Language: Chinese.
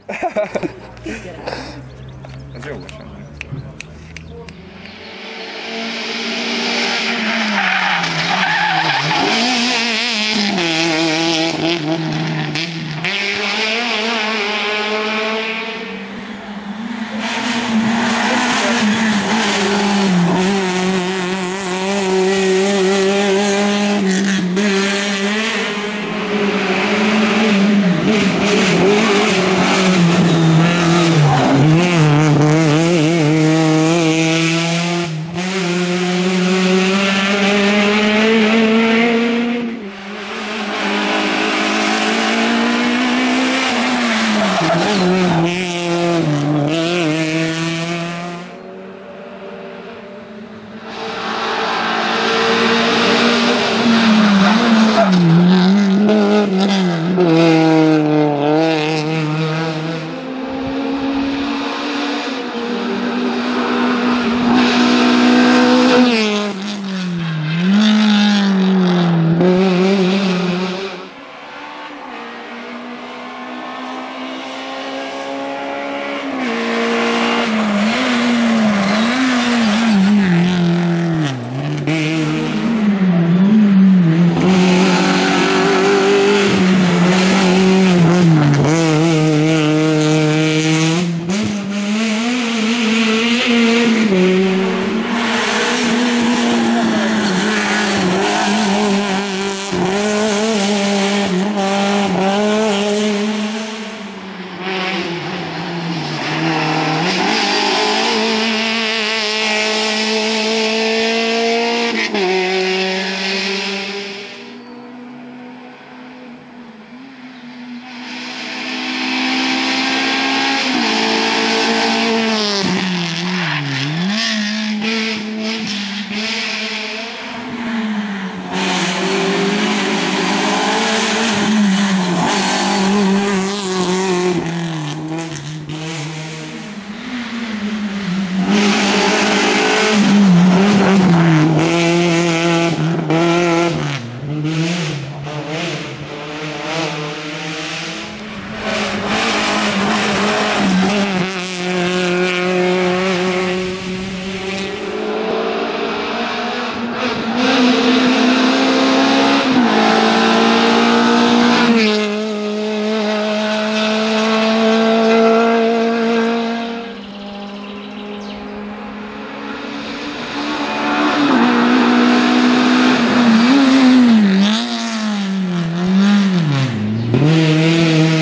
哈哈那这有个 Mm-hmm.